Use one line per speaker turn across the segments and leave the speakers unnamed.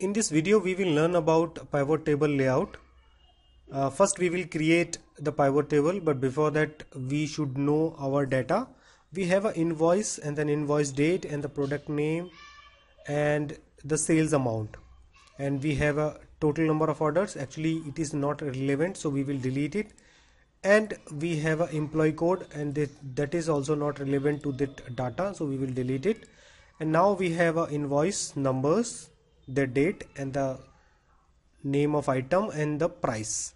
in this video we will learn about pivot table layout. Uh, first we will create the pivot table but before that we should know our data. We have an invoice and then invoice date and the product name and the sales amount. And we have a total number of orders. Actually it is not relevant so we will delete it. And we have an employee code and that, that is also not relevant to that data so we will delete it. And now we have a invoice numbers the date and the name of item and the price.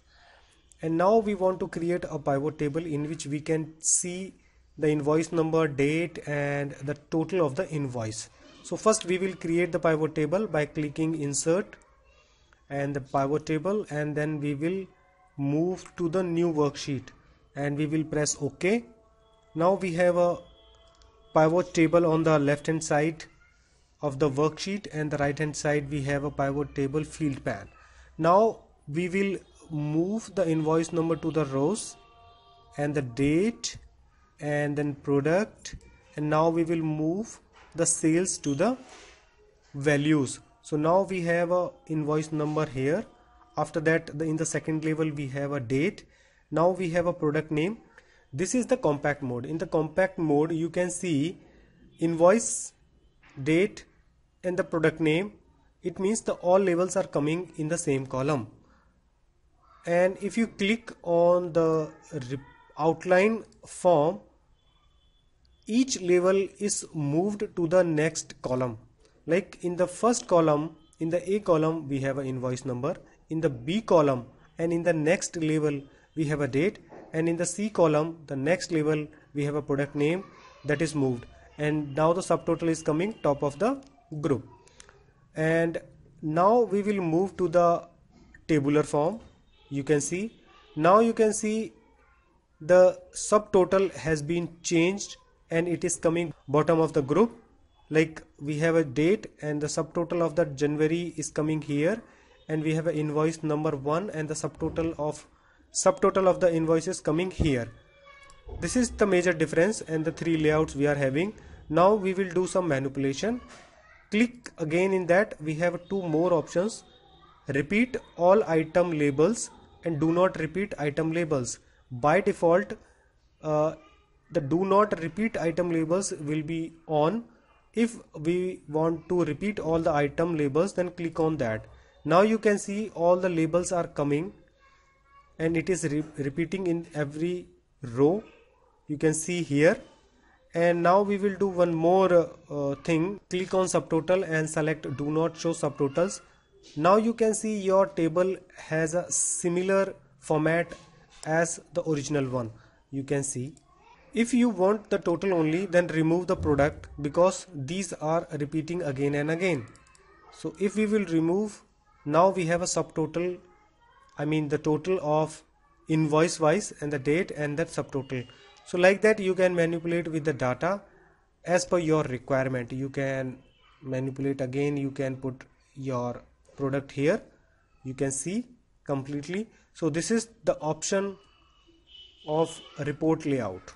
And now we want to create a pivot table in which we can see the invoice number date and the total of the invoice. So first we will create the pivot table by clicking insert and the pivot table and then we will move to the new worksheet and we will press ok. Now we have a pivot table on the left hand side of the worksheet and the right hand side we have a pivot table field pan. Now we will move the invoice number to the rows and the date and then product. And now we will move the sales to the values. So now we have a invoice number here. After that the, in the second level we have a date. Now we have a product name. This is the compact mode. In the compact mode you can see invoice date and the product name it means the all labels are coming in the same column. And if you click on the outline form each label is moved to the next column. Like in the first column in the a column we have an invoice number. In the B column and in the next label we have a date. And in the C column the next label we have a product name that is moved. And now the subtotal is coming top of the group. And now we will move to the tabular form. You can see now you can see the subtotal has been changed and it is coming bottom of the group. Like we have a date and the subtotal of that January is coming here and we have an invoice number 1 and the subtotal of subtotal of the invoices coming here. This is the major difference and the three layouts we are having. Now we will do some manipulation click again in that we have two more options. Repeat all item labels and do not repeat item labels. By default uh, the do not repeat item labels will be on. If we want to repeat all the item labels then click on that. Now you can see all the labels are coming and it is re repeating in every row. You can see here and now we will do one more uh, thing. Click on subtotal and select do not show subtotals. Now you can see your table has a similar format as the original one. You can see. If you want the total only then remove the product because these are repeating again and again. So if we will remove now we have a subtotal I mean the total of invoice wise and the date and that subtotal so like that you can manipulate with the data. As per your requirement you can manipulate again. You can put your product here. You can see completely. So this is the option of report layout